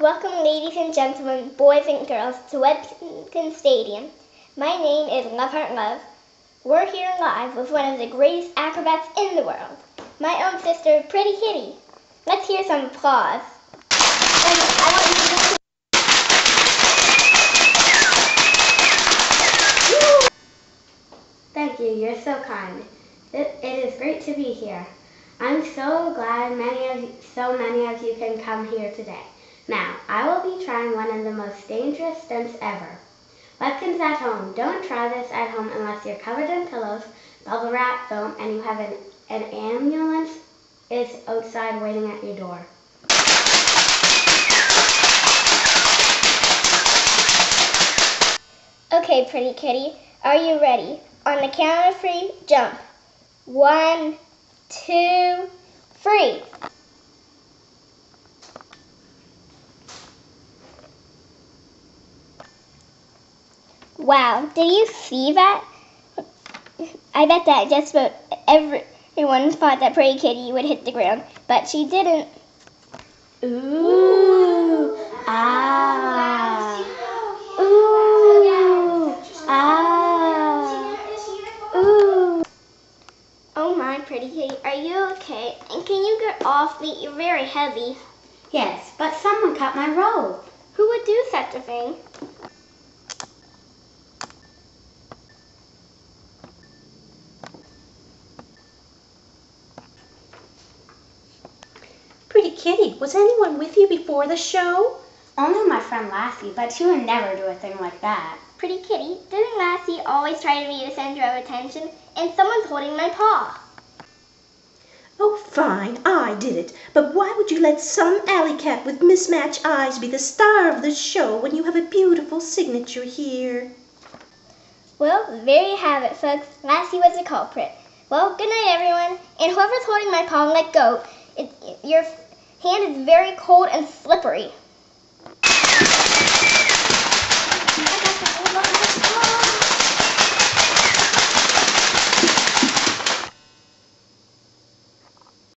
Welcome, ladies and gentlemen, boys and girls, to Webster Stadium. My name is Loveheart Love. We're here live with one of the greatest acrobats in the world, my own sister, Pretty Kitty. Let's hear some applause. To Thank you, you're so kind. It, it is great to be here. I'm so glad many of so many of you can come here today. Now, I will be trying one of the most dangerous stunts ever. Webkinz at home, don't try this at home unless you're covered in pillows, bubble wrap, foam, and you have an, an ambulance is outside waiting at your door. Okay, Pretty Kitty, are you ready? On the count of three, jump. One, two, three. Wow, did you see that? I bet that just about everyone thought that Pretty Kitty would hit the ground, but she didn't. Ooh, ah, ooh, ah, ooh. Oh my, Pretty Kitty, are you okay? And can you get off me? You're very heavy. Yes, but someone cut my robe. Who would do such a thing? Pretty Kitty, was anyone with you before the show? Only my friend Lassie, but she would never do a thing like that. Pretty Kitty, didn't Lassie always try to be the center of attention? And someone's holding my paw. Oh, fine, I did it. But why would you let some alley cat with mismatched eyes be the star of the show when you have a beautiful signature here? Well, there you have it, folks. Lassie was the culprit. Well, good night, everyone. And whoever's holding my paw, let go. It, it, your hand is very cold and slippery.